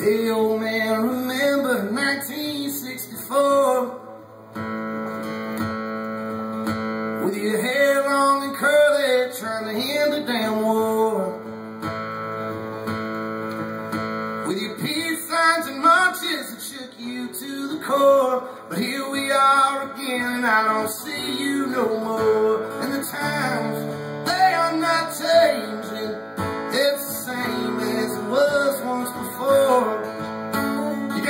Hey, old man, remember 1964 With your hair long and curly, trying to end the damn war. With your peace signs and marches that shook you to the core. But here we are again, and I don't see you no more. And the times,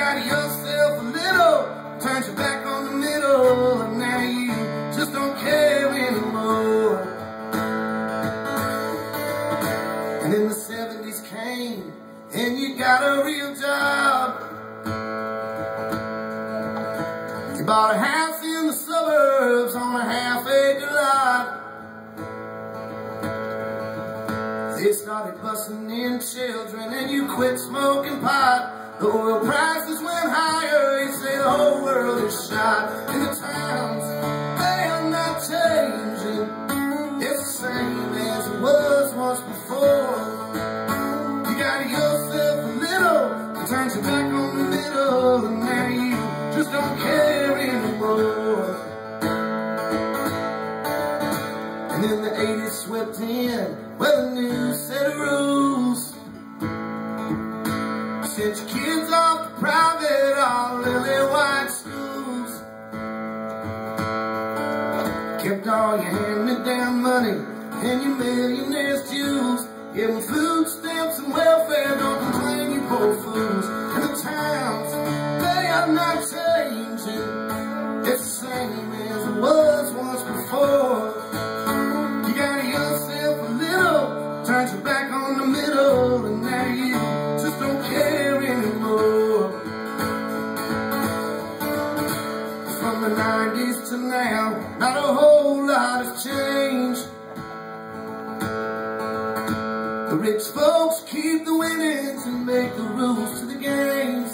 You got yourself a little, turned your back on the middle. And now you just don't care anymore. And then the 70s came, and you got a real job. You bought a house in the suburbs on a half acre lot. They started busting in children and you quit smoking pot. The oil prices went higher, you say the whole world is shot. And the times, they are not changing. It's the same as it was once before. You got yourself a little, you turned your back on the middle, and now you just don't care anymore. And then the 80s swept in with a new set of rules. Your kids off private, all lily white schools. Kept all your hand-me-down money and your millionaire's. Give them food stamps and welfare, on the middle, and now you just don't care anymore. From the 90s to now, not a whole lot has changed. The rich folks keep the winnings and make the rules to the games.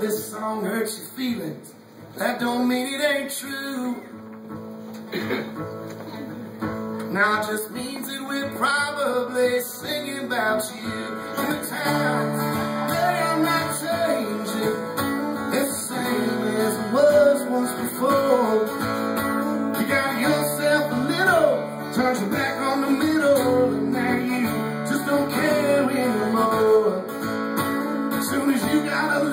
this song hurts your feelings, that don't mean it ain't true. now it just means that we're probably singing about you and the times they are not changing. It's the same as it was once before. You got yourself a little, turned your back on the middle, and now you just don't care anymore. As soon as you got a